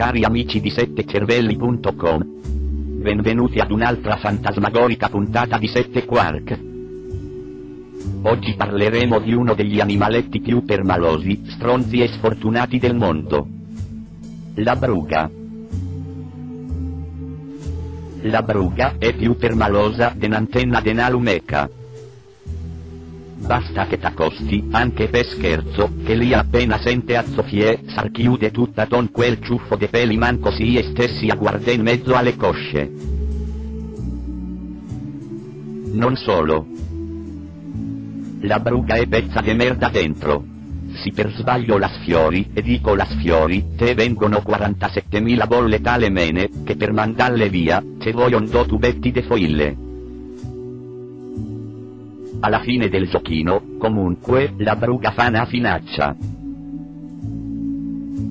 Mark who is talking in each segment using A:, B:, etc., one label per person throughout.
A: cari amici di settecervelli.com. Benvenuti ad un'altra fantasmagorica puntata di Sette Quark. Oggi parleremo di uno degli animaletti più permalosi, stronzi e sfortunati del mondo. La bruga. La bruga è più permalosa dell'antenna den'alumeca. Basta che t'accosti, anche per scherzo, che lì appena sente a Sofie, s'archiude tutta con quel ciuffo de peli manco si e stessi a guardare in mezzo alle cosce. Non solo. La bruga è pezza de merda dentro. Si per sbaglio la sfiori, e dico la sfiori, te vengono 47.000 bolle tale mene, che per mandarle via, ce voglion do tubetti de foille. Alla fine del giochino, comunque, la bruga fa una finaccia.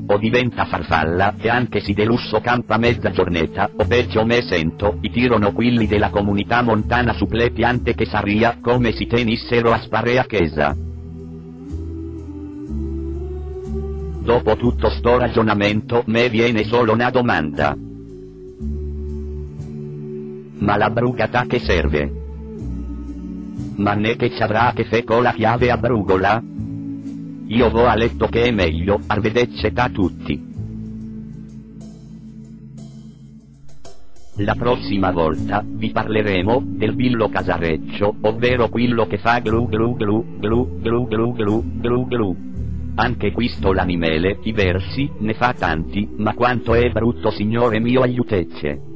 A: O diventa farfalla, e anche se de lusso campa mezza giornata, o peggio me sento, i tirano quelli della comunità montana su ple piante che saria, come si tenissero a spare a chiesa. Dopo tutto sto ragionamento, me viene solo una domanda. Ma la brugata che serve? Ma ne che ci avrà che fe con la chiave a brugola? Io vo a letto che è meglio, arvedecce ta tutti. La prossima volta, vi parleremo, del billo casareccio, ovvero quello che fa glu glu glu, glu glu glu glu, glu glu. Anche questo l'animele, i versi, ne fa tanti, ma quanto è brutto signore mio aiutecce.